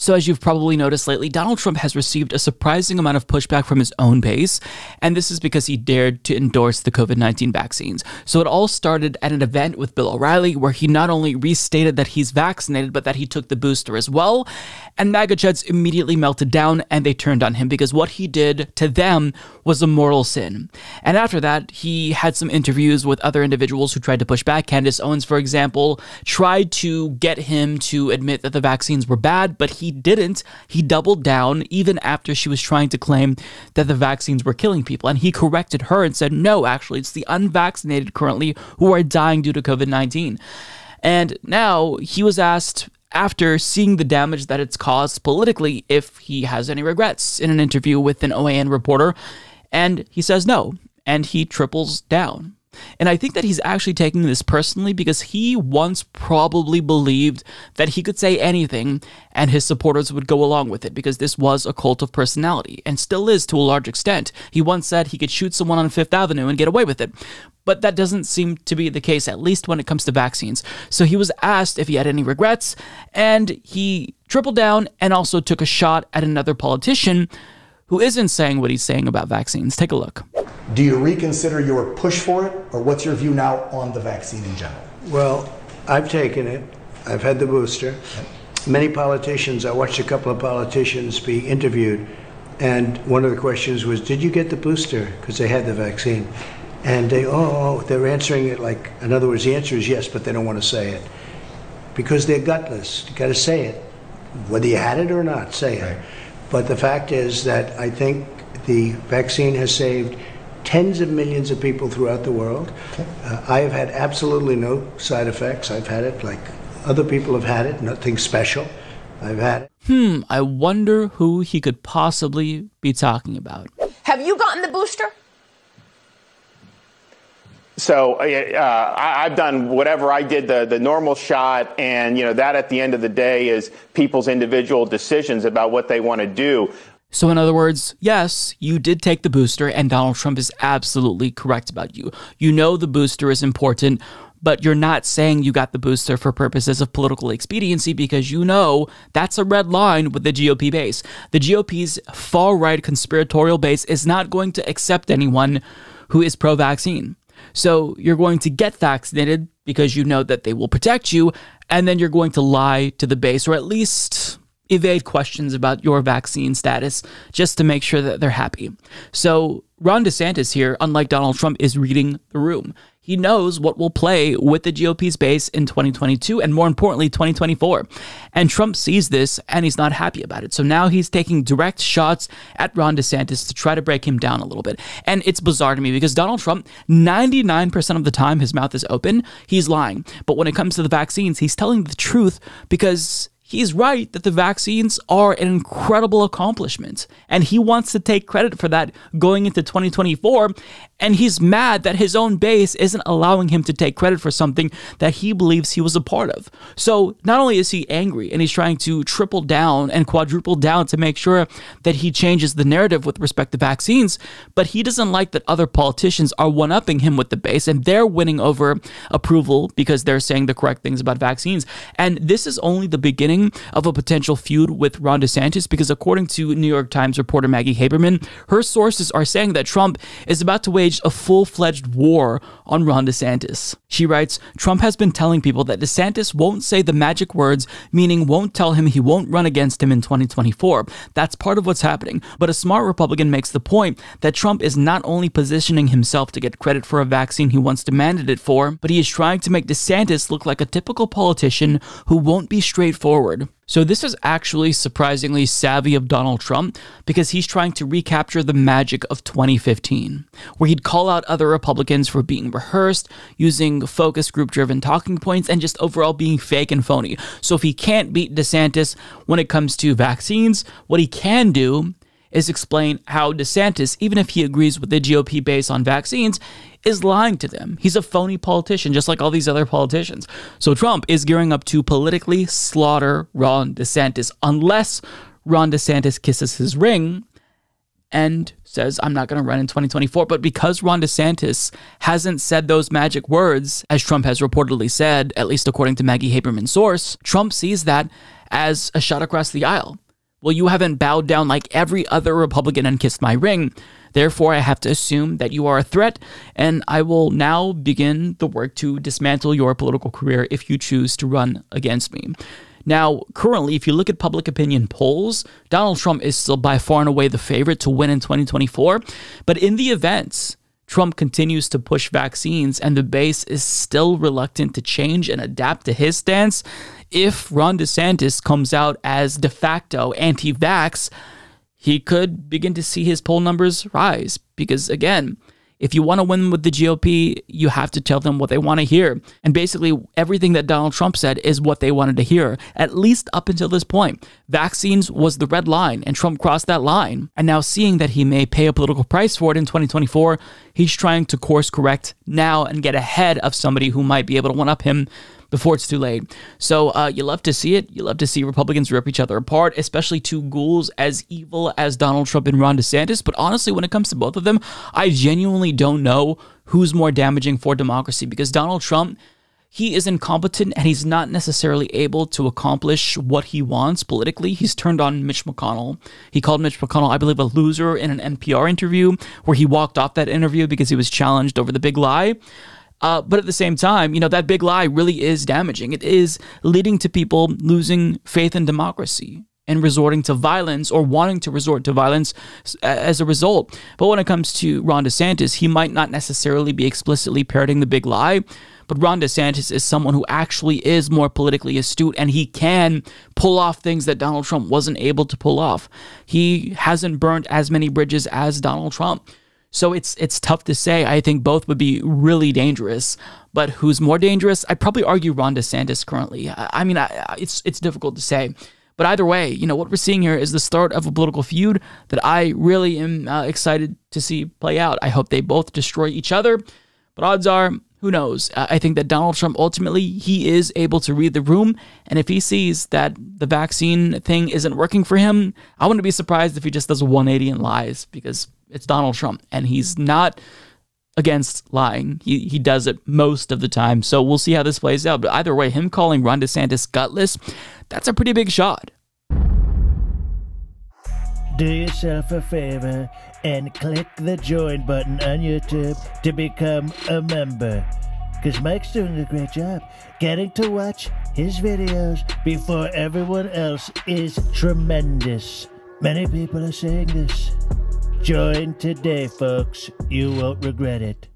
So, as you've probably noticed lately, Donald Trump has received a surprising amount of pushback from his own base, and this is because he dared to endorse the COVID 19 vaccines. So, it all started at an event with Bill O'Reilly where he not only restated that he's vaccinated, but that he took the booster as well. And MAGA Jets immediately melted down and they turned on him because what he did to them was a mortal sin. And after that, he had some interviews with other individuals who tried to push back. Candace Owens, for example, tried to get him to admit that the vaccines were bad, but he didn't. He doubled down even after she was trying to claim that the vaccines were killing people. And he corrected her and said, no, actually, it's the unvaccinated currently who are dying due to COVID 19. And now he was asked after seeing the damage that it's caused politically if he has any regrets in an interview with an OAN reporter. And he says no. And he triples down. And I think that he's actually taking this personally because he once probably believed that he could say anything and his supporters would go along with it because this was a cult of personality and still is to a large extent. He once said he could shoot someone on Fifth Avenue and get away with it. But that doesn't seem to be the case, at least when it comes to vaccines. So he was asked if he had any regrets, and he tripled down and also took a shot at another politician who isn't saying what he's saying about vaccines. Take a look. Do you reconsider your push for it, or what's your view now on the vaccine in general? Well, I've taken it. I've had the booster. Many politicians, I watched a couple of politicians be interviewed, and one of the questions was, Did you get the booster? Because they had the vaccine. And they, oh, oh, oh, they're answering it like, in other words, the answer is yes, but they don't want to say it. Because they're gutless. You got to say it. Whether you had it or not, say it. Right. But the fact is that I think the vaccine has saved tens of millions of people throughout the world. Okay. Uh, I have had absolutely no side effects. I've had it like other people have had it, nothing special. I've had it. Hmm, I wonder who he could possibly be talking about. Have you gotten the booster? So uh, I, have done whatever I did, the, the normal shot, and you know that at the end of the day is people's individual decisions about what they want to do. So, in other words, yes, you did take the booster, and Donald Trump is absolutely correct about you. You know the booster is important, but you're not saying you got the booster for purposes of political expediency because you know that's a red line with the GOP base. The GOP's far right conspiratorial base is not going to accept anyone who is pro vaccine. So, you're going to get vaccinated because you know that they will protect you, and then you're going to lie to the base, or at least evade questions about your vaccine status just to make sure that they're happy. So, Ron DeSantis here, unlike Donald Trump, is reading the room. He knows what will play with the GOP's base in 2022 and more importantly, 2024. And Trump sees this and he's not happy about it. So now he's taking direct shots at Ron DeSantis to try to break him down a little bit. And it's bizarre to me because Donald Trump, 99% of the time his mouth is open, he's lying. But when it comes to the vaccines, he's telling the truth because he's right that the vaccines are an incredible accomplishment. And he wants to take credit for that going into 2024. And he's mad that his own base isn't allowing him to take credit for something that he believes he was a part of. So not only is he angry and he's trying to triple down and quadruple down to make sure that he changes the narrative with respect to vaccines, but he doesn't like that other politicians are one upping him with the base and they're winning over approval because they're saying the correct things about vaccines. And this is only the beginning of a potential feud with Ron DeSantis because according to New York Times reporter Maggie Haberman, her sources are saying that Trump is about to wage a full fledged war on Ron DeSantis. She writes Trump has been telling people that DeSantis won't say the magic words, meaning won't tell him he won't run against him in 2024. That's part of what's happening. But a smart Republican makes the point that Trump is not only positioning himself to get credit for a vaccine he once demanded it for, but he is trying to make DeSantis look like a typical politician who won't be straightforward. So, this is actually surprisingly savvy of Donald Trump because he's trying to recapture the magic of 2015, where he'd call out other Republicans for being rehearsed, using focus group driven talking points, and just overall being fake and phony. So, if he can't beat DeSantis when it comes to vaccines, what he can do is explain how DeSantis, even if he agrees with the GOP base on vaccines, is lying to them. He's a phony politician, just like all these other politicians. So Trump is gearing up to politically slaughter Ron DeSantis unless Ron DeSantis kisses his ring. and says, I'm not going to run in 2024. But because Ron DeSantis hasn't said those magic words, as Trump has reportedly said, at least according to Maggie Haberman's source, Trump sees that as a shot across the aisle. Well, you haven't bowed down like every other Republican and kissed my ring. Therefore, I have to assume that you are a threat, and I will now begin the work to dismantle your political career if you choose to run against me. Now, currently, if you look at public opinion polls, Donald Trump is still by far and away the favorite to win in 2024. But in the events, Trump continues to push vaccines and the base is still reluctant to change and adapt to his stance. If Ron DeSantis comes out as de facto anti vax, he could begin to see his poll numbers rise. Because again, if you want to win with the GOP, you have to tell them what they want to hear. And basically, everything that Donald Trump said is what they wanted to hear, at least up until this point. Vaccines was the red line, and Trump crossed that line. And now, seeing that he may pay a political price for it in 2024, he's trying to course correct now and get ahead of somebody who might be able to one up him before it's too late. So uh, you love to see it. You love to see Republicans rip each other apart, especially two ghouls as evil as Donald Trump and Ron DeSantis. But honestly, when it comes to both of them, I genuinely don't know who's more damaging for democracy because Donald Trump he is incompetent and he's not necessarily able to accomplish what he wants politically. He's turned on Mitch McConnell. He called Mitch McConnell, I believe, a loser in an NPR interview where he walked off that interview because he was challenged over the big lie. Uh, but at the same time, you know, that big lie really is damaging. It is leading to people losing faith in democracy and resorting to violence or wanting to resort to violence as a result. But when it comes to Ron DeSantis, he might not necessarily be explicitly parroting the big lie. But Ron DeSantis is someone who actually is more politically astute and he can pull off things that Donald Trump wasn't able to pull off. He hasn't burned as many bridges as Donald Trump. So it's it's tough to say. I think both would be really dangerous. But who's more dangerous? I'd probably argue Ron DeSantis currently. I, I mean, I, it's it's difficult to say. But either way, you know what we're seeing here is the start of a political feud that I really am uh, excited to see play out. I hope they both destroy each other. But odds are, who knows? I think that Donald Trump ultimately he is able to read the room, and if he sees that the vaccine thing isn't working for him, I wouldn't be surprised if he just does a 180 and lies because it's Donald Trump, and he's not against lying. He he does it most of the time. So we'll see how this plays out. But either way, him calling Ron DeSantis gutless, that's a pretty big shot. Do yourself a favor and click the join button on YouTube to become a member. Because Mike's doing a great job getting to watch his videos before everyone else is tremendous. Many people are saying this. Join today, folks. You won't regret it.